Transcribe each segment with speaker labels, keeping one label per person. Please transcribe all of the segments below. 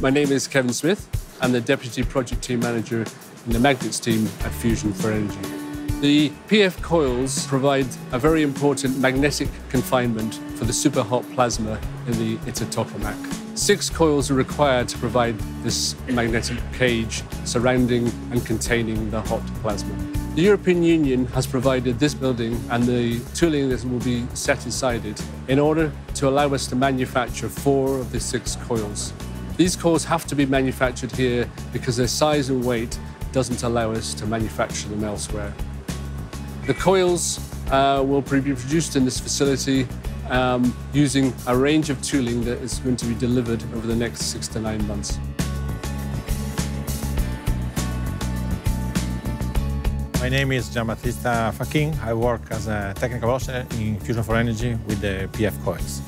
Speaker 1: My name is Kevin Smith. I'm the Deputy Project Team Manager in the Magnets team at Fusion for Energy. The PF coils provide a very important magnetic confinement for the super hot plasma in the ITER tokamak. Six coils are required to provide this magnetic cage surrounding and containing the hot plasma. The European Union has provided this building and the tooling that will be set inside it in order to allow us to manufacture four of the six coils. These coils have to be manufactured here because their size and weight doesn't allow us to manufacture them elsewhere. The coils uh, will be produced in this facility um, using a range of tooling that is going to be delivered over the next six to nine months.
Speaker 2: My name is Giambattista Fachin. I work as a technical officer in Fusion for Energy with the PF coils.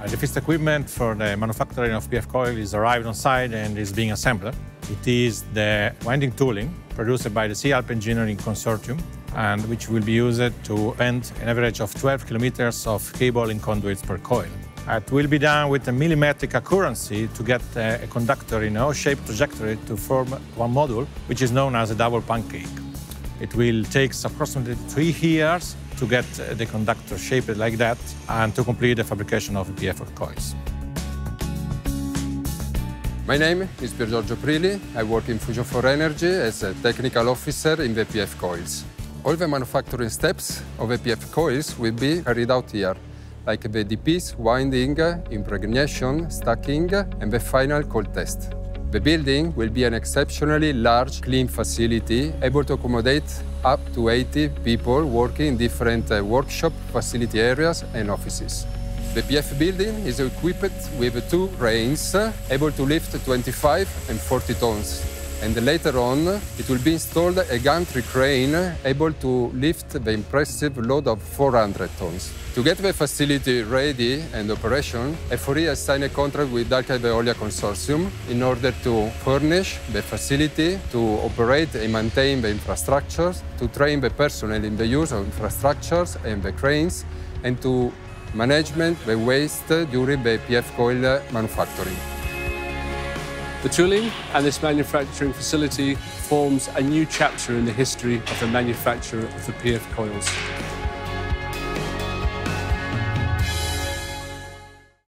Speaker 2: Uh, the first equipment for the manufacturing of PF coil is arrived on site and is being assembled. It is the winding tooling produced by the Sea Alp Engineering Consortium and which will be used to bend an average of 12 kilometers of cable in conduits per coil. It will be done with a millimetric accuracy to get a conductor in O-shaped trajectory to form one module, which is known as a double pancake. It will take approximately three years to get the conductor shaped like that and to complete the fabrication of PF coils.
Speaker 3: My name is Pier Giorgio Prilli. I work in Fusion for Energy as a technical officer in the PF coils. All the manufacturing steps of the PF coils will be carried out here, like the DPs, winding, impregnation, stacking, and the final cold test. The building will be an exceptionally large, clean facility, able to accommodate up to 80 people working in different uh, workshop, facility areas, and offices. The PF building is equipped with two cranes, able to lift 25 and 40 tons, and later on it will be installed a gantry crane able to lift the impressive load of 400 tons. To get the facility ready and operation, F4E has signed a contract with Dalkia Veolia Consortium in order to furnish the facility, to operate and maintain the infrastructures, to train the personnel in the use of infrastructures and the cranes, and to management the waste during the PF coil manufacturing.
Speaker 1: The tooling and this manufacturing facility forms a new chapter in the history of the manufacture of the PF coils.